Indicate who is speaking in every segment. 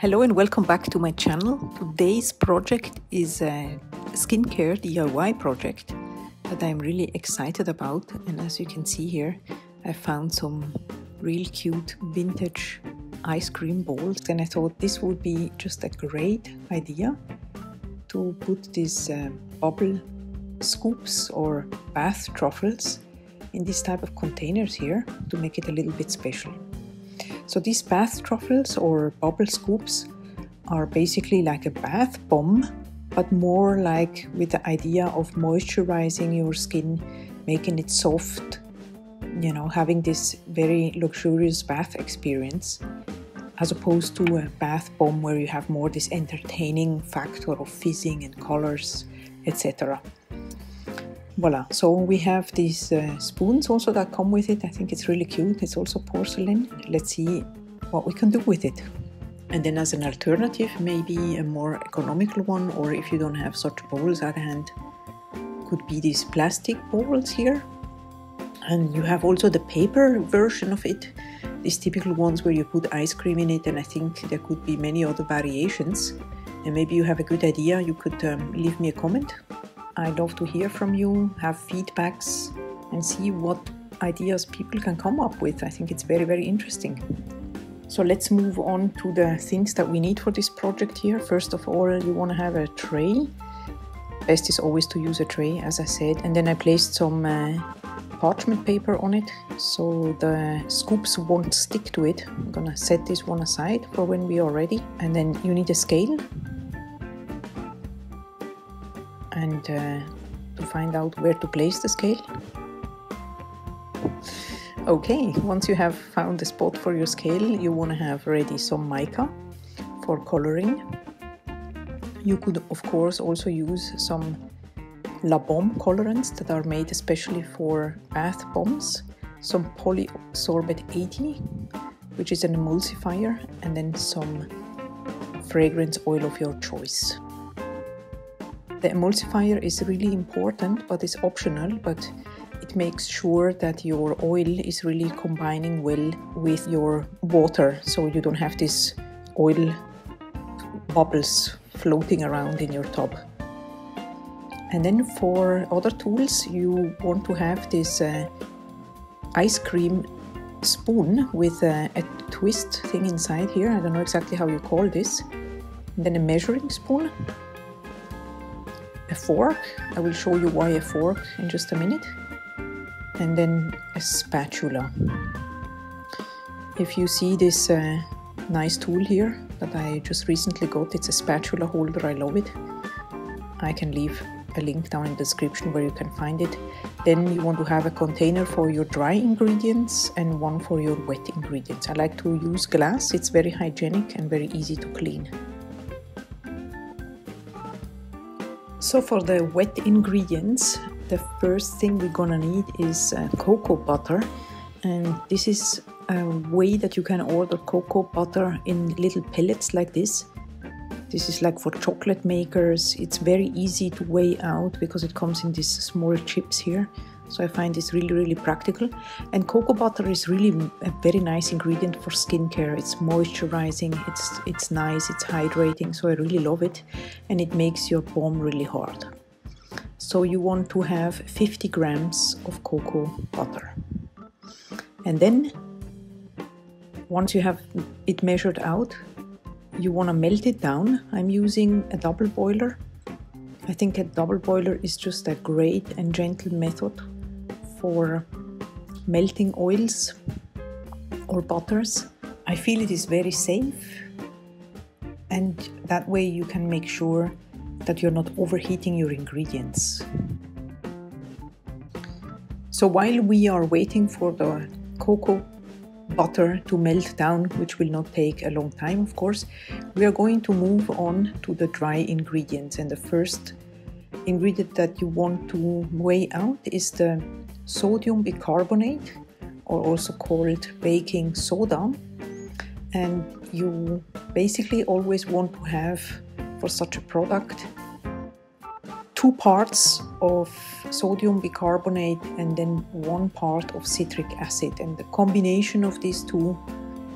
Speaker 1: Hello and welcome back to my channel. Today's project is a skincare DIY project that I'm really excited about and as you can see here I found some real cute vintage ice cream bowls and I thought this would be just a great idea to put these uh, bubble scoops or bath truffles in this type of containers here to make it a little bit special. So these bath truffles or bubble scoops are basically like a bath bomb, but more like with the idea of moisturizing your skin, making it soft, you know, having this very luxurious bath experience, as opposed to a bath bomb where you have more this entertaining factor of fizzing and colors, etc voila so we have these uh, spoons also that come with it. I think it's really cute. It's also porcelain. Let's see what we can do with it. And then as an alternative maybe a more economical one or if you don't have such bowls at hand could be these plastic bowls here. And you have also the paper version of it. These typical ones where you put ice cream in it and i think there could be many other variations. And maybe you have a good idea. You could um, leave me a comment I love to hear from you, have feedbacks, and see what ideas people can come up with. I think it's very, very interesting. So let's move on to the things that we need for this project here. First of all, you want to have a tray. Best is always to use a tray, as I said. And then I placed some uh, parchment paper on it so the scoops won't stick to it. I'm gonna set this one aside for when we are ready. And then you need a scale and uh, to find out where to place the scale. Okay, once you have found the spot for your scale, you want to have ready some mica for coloring. You could, of course, also use some La Bombe colorants that are made especially for bath bombs, some polysorbate 80, which is an emulsifier, and then some fragrance oil of your choice. The emulsifier is really important, but it's optional, but it makes sure that your oil is really combining well with your water, so you don't have these oil bubbles floating around in your tub. And then for other tools, you want to have this uh, ice cream spoon with a, a, twist thing inside here. I don't know exactly how you call this. And then a measuring spoon fork. I will show you why a fork in just a minute. And then a spatula. If you see this uh, nice tool here that I just recently got, it's a spatula holder, I love it. I can leave a link down in the description where you can find it. Then you want to have a container for your dry ingredients and one for your wet ingredients. I like to use glass, it's very hygienic and very easy to clean. So for the wet ingredients, the first thing we're gonna need is uh, cocoa butter. And this is a way that you can order cocoa butter in little pellets like this. This is like for chocolate makers. It's very easy to weigh out because it comes in these small chips here. So I find this really, really practical. And cocoa butter is really a very nice ingredient for skincare. It's moisturizing, it's, it's nice, it's hydrating, so I really love it. And it makes your balm really hard. So you want to have 50 grams of cocoa butter. And then, once you have it measured out, you want to melt it down. I'm using a double boiler. I think a double boiler is just a great and gentle method for melting oils or butters. I feel it is very safe and that way you can make sure that you're not overheating your ingredients. So while we are waiting for the cocoa butter to melt down, which will not take a long time, of course, we are going to move on to the dry ingredients. And the first ingredient that you want to weigh out is the sodium bicarbonate or also called baking soda and you basically always want to have for such a product two parts of sodium bicarbonate and then one part of citric acid and the combination of these two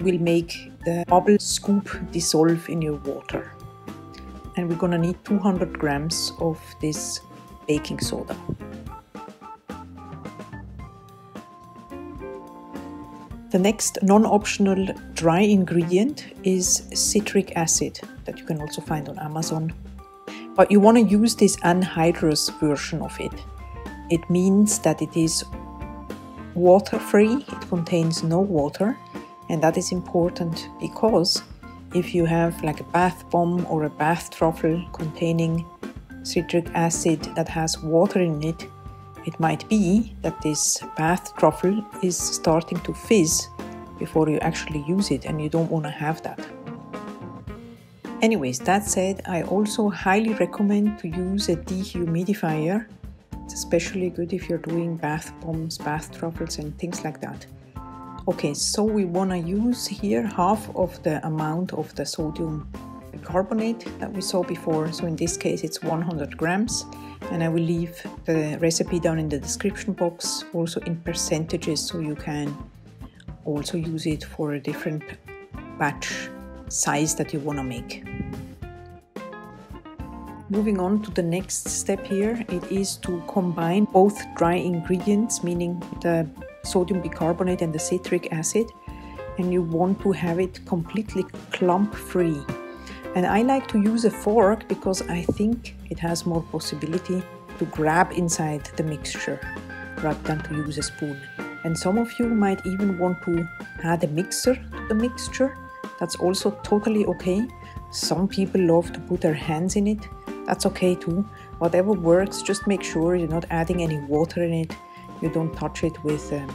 Speaker 1: will make the bubble scoop dissolve in your water. And we're gonna need 200 grams of this baking soda. The next non-optional dry ingredient is citric acid that you can also find on Amazon. But you want to use this anhydrous version of it. It means that it is water-free, it contains no water, and that is important because if you have like a bath bomb or a bath truffle containing citric acid that has water in it, it might be that this bath truffle is starting to fizz before you actually use it and you don't want to have that. Anyways, that said, I also highly recommend to use a dehumidifier. It's especially good if you're doing bath bombs, bath truffles and things like that. Okay, so we want to use here half of the amount of the sodium carbonate that we saw before. So in this case, it's 100 grams and I will leave the recipe down in the description box also in percentages so you can also use it for a different batch size that you want to make. Moving on to the next step here, it is to combine both dry ingredients, meaning the sodium bicarbonate and the citric acid, and you want to have it completely clump free. And I like to use a fork because I think it has more possibility to grab inside the mixture rather than to use a spoon. And some of you might even want to add a mixer to the mixture. That's also totally okay. Some people love to put their hands in it. That's okay too. Whatever works, just make sure you're not adding any water in it. You don't touch it with um,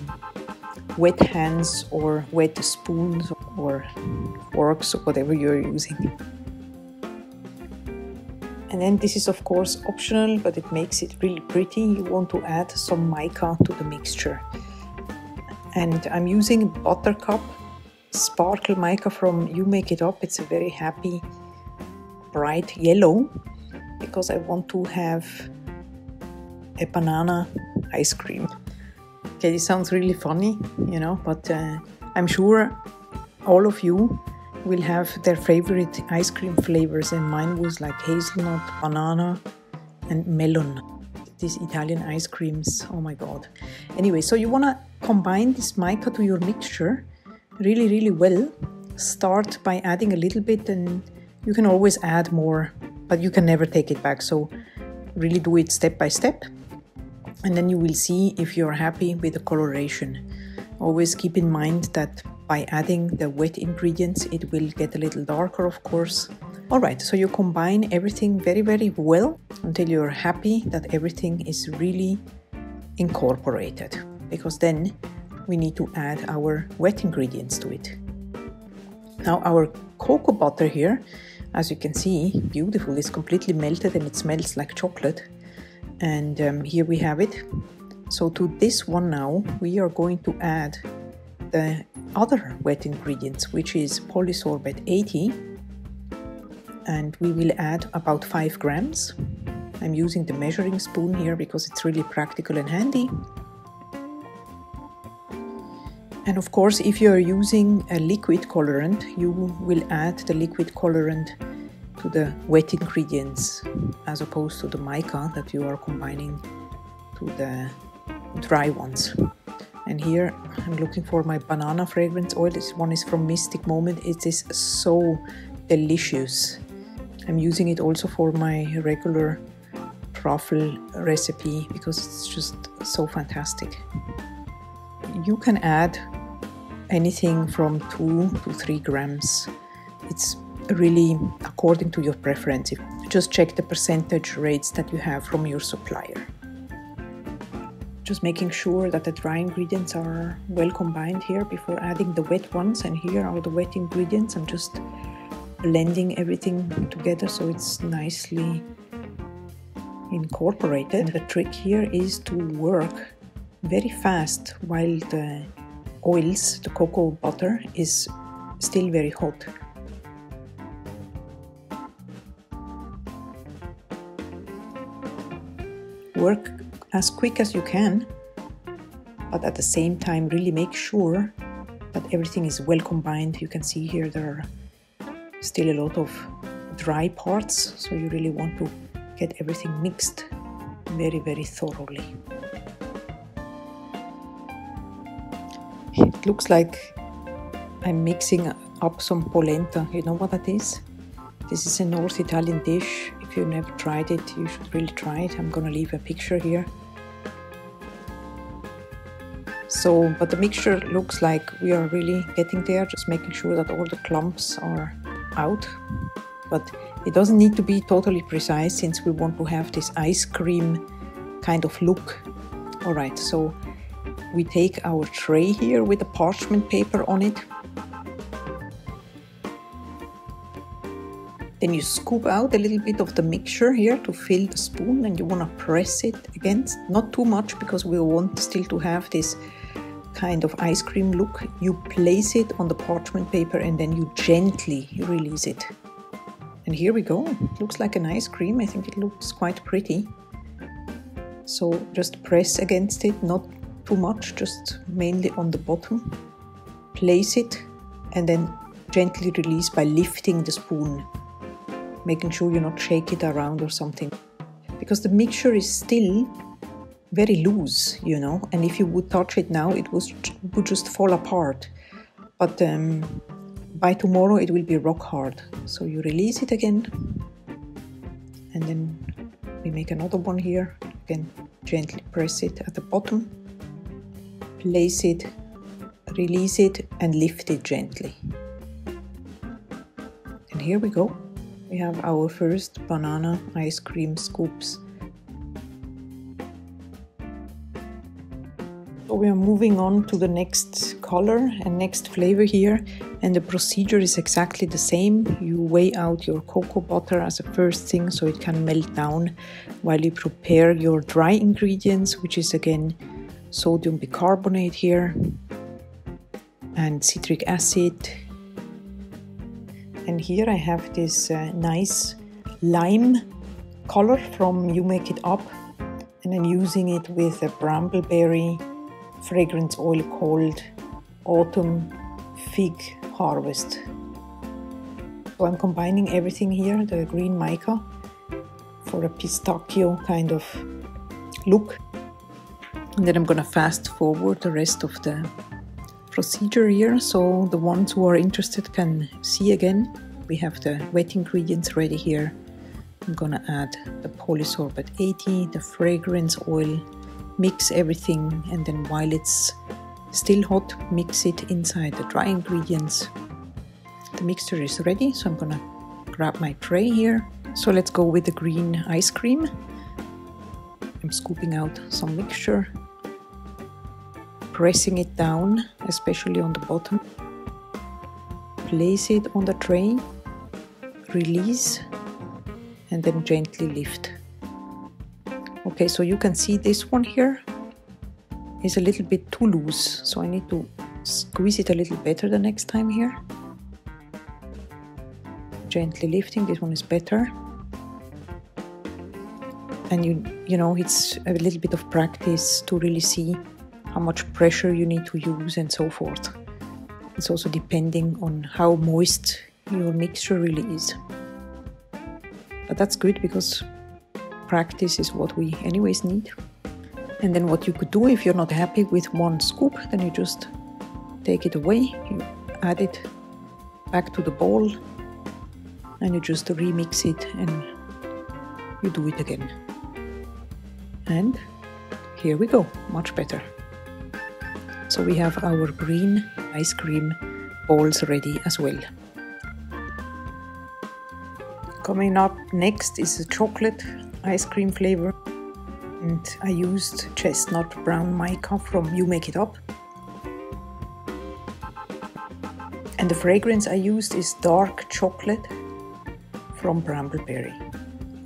Speaker 1: wet hands or wet spoons or forks or whatever you're using. And then this is of course optional, but it makes it really pretty. You want to add some mica to the mixture. And I'm using Buttercup Sparkle Mica from You Make It Up. It's a very happy, bright yellow because I want to have a banana ice cream. Okay, this sounds really funny, you know, but uh, I'm sure all of you will have their favorite ice cream flavors, and mine was like hazelnut, banana, and melon. These Italian ice creams, oh my god. Anyway, so you want to combine this mica to your mixture really, really well. Start by adding a little bit, and you can always add more, but you can never take it back. So, really do it step by step, and then you will see if you're happy with the coloration. Always keep in mind that by adding the wet ingredients, it will get a little darker, of course. Alright, so you combine everything very, very well until you're happy that everything is really incorporated. Because then we need to add our wet ingredients to it. Now, our cocoa butter here, as you can see, beautiful, is completely melted and it smells like chocolate. And um, here we have it. So, to this one now, we are going to add the other wet ingredients, which is polysorbate 80, and we will add about 5 grams. I'm using the measuring spoon here because it's really practical and handy. And of course, if you are using a liquid colorant, you will add the liquid colorant to the wet ingredients as opposed to the mica that you are combining to the dry ones. And here I'm looking for my banana fragrance oil. This one is from Mystic Moment. It is so delicious. I'm using it also for my regular truffle recipe because it's just so fantastic. You can add anything from 2 to 3 grams. It's really according to your preference. Just check the percentage rates that you have from your supplier. Just making sure that the dry ingredients are well combined here before adding the wet ones. And here are the wet ingredients. I'm just blending everything together so it's nicely incorporated. The trick here is to work very fast while the oils the cocoa butter is still very hot work as quick as you can, but at the same time, really make sure that everything is well combined. You can see here there are still a lot of dry parts, so you really want to get everything mixed very, very thoroughly. It looks like I'm mixing up some polenta. You know what that is? This is a North Italian dish. If you've never tried it, you should really try it. I'm gonna leave a picture here. So, but the mixture looks like we are really getting there, just making sure that all the clumps are out. But it doesn't need to be totally precise since we want to have this ice cream kind of look. All right, so we take our tray here with the parchment paper on it. Then you scoop out a little bit of the mixture here to fill the spoon and you want to press it against, not too much because we want still to have this kind of ice cream look. You place it on the parchment paper and then you gently release it. And here we go. It looks like an ice cream. I think it looks quite pretty. So just press against it, not too much, just mainly on the bottom. Place it and then gently release by lifting the spoon, making sure you not shake it around or something. Because the mixture is still very loose, you know, and if you would touch it now, it was, would just fall apart. But um, by tomorrow, it will be rock hard. So you release it again, and then we make another one here. Again, gently press it at the bottom place it, release it, and lift it gently. And here we go. We have our first banana ice cream scoops. So we are moving on to the next color and next flavor here and the procedure is exactly the same. You weigh out your cocoa butter as a first thing so it can melt down while you prepare your dry ingredients which is again sodium bicarbonate here and citric acid and here I have this uh, nice lime color from You Make It Up and I'm using it with a brambleberry fragrance oil called Autumn Fig Harvest. So I'm combining everything here, the green mica for a pistachio kind of look and then I'm gonna fast forward the rest of the procedure here so the ones who are interested can see again. We have the wet ingredients ready here. I'm gonna add the polysorbate 80, the fragrance oil, mix everything and then while it's still hot, mix it inside the dry ingredients. The mixture is ready, so I'm gonna grab my tray here. So let's go with the green ice cream. I'm scooping out some mixture pressing it down, especially on the bottom. Place it on the tray, release, and then gently lift. Okay, so you can see this one here is a little bit too loose, so I need to squeeze it a little better the next time here. Gently lifting, this one is better. And you, you know, it's a little bit of practice to really see how much pressure you need to use and so forth. It's also depending on how moist your mixture really is. But that's good because practice is what we anyways need. And then what you could do if you're not happy with one scoop, then you just take it away, you add it back to the bowl and you just remix it and you do it again. And here we go, much better. So we have our green ice cream balls ready as well. Coming up next is a chocolate ice cream flavor and I used chestnut brown mica from You Make It Up. And the fragrance I used is dark chocolate from Brambleberry.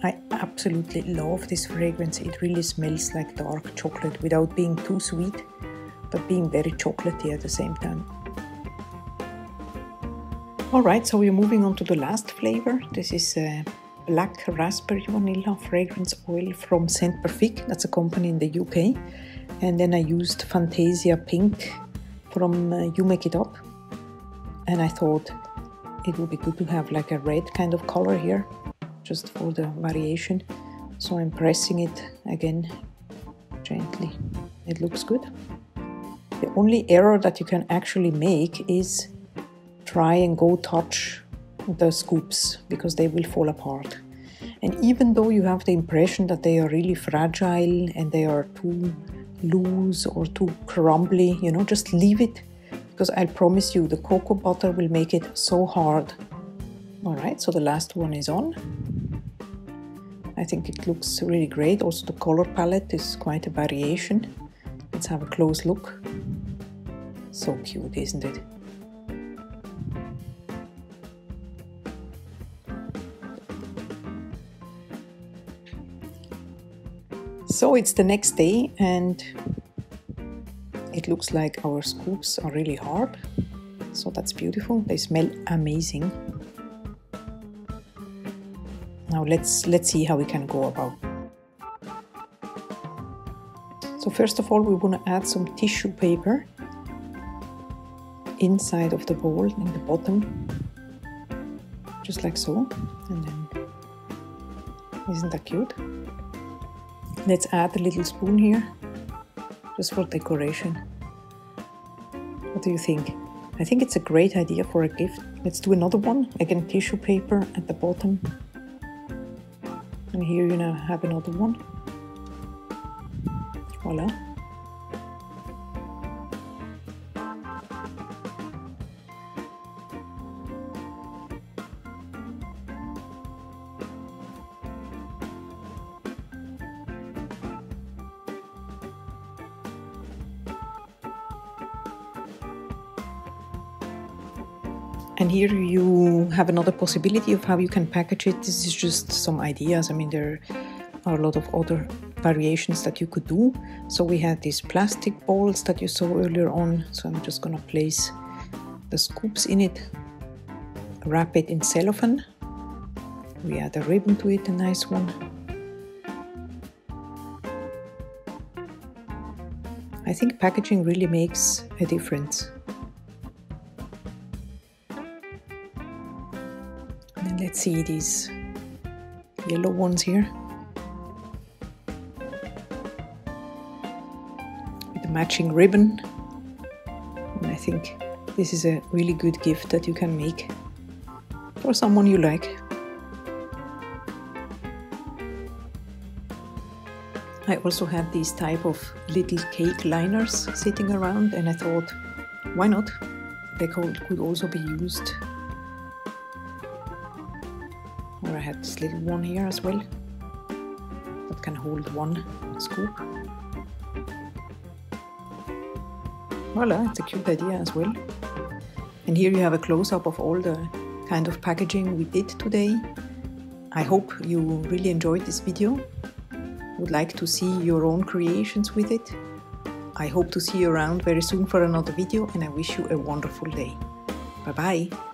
Speaker 1: I absolutely love this fragrance. It really smells like dark chocolate without being too sweet but being very chocolatey at the same time. Alright, so we're moving on to the last flavor. This is a black raspberry vanilla fragrance oil from Saint Perfect. That's a company in the UK. And then I used Fantasia Pink from uh, You Make It Up. And I thought it would be good to have like a red kind of color here, just for the variation. So I'm pressing it again gently. It looks good. The only error that you can actually make is try and go touch the scoops because they will fall apart. And even though you have the impression that they are really fragile and they are too loose or too crumbly, you know, just leave it because I promise you the cocoa butter will make it so hard. All right, so the last one is on. I think it looks really great. Also the color palette is quite a variation. Let's have a close look. So cute, isn't it? So it's the next day and it looks like our scoops are really hard. So that's beautiful. They smell amazing. Now let's let's see how we can go about. So first of all we want to add some tissue paper inside of the bowl in the bottom just like so and then isn't that cute? Let's add a little spoon here, just for decoration. What do you think? I think it's a great idea for a gift. Let's do another one. Again, tissue paper at the bottom. And here you now have another one. Voila. And here you have another possibility of how you can package it. This is just some ideas. I mean, there are a lot of other variations that you could do. So we had these plastic balls that you saw earlier on. So I'm just gonna place the scoops in it, wrap it in cellophane. We add a ribbon to it, a nice one. I think packaging really makes a difference. See these yellow ones here. With the matching ribbon. And I think this is a really good gift that you can make for someone you like. I also have these type of little cake liners sitting around and I thought, why not? They could also be used have this little one here as well that can hold one scoop. Voila, it's a cute idea as well. And here you have a close-up of all the kind of packaging we did today. I hope you really enjoyed this video. Would like to see your own creations with it. I hope to see you around very soon for another video and I wish you a wonderful day. Bye bye.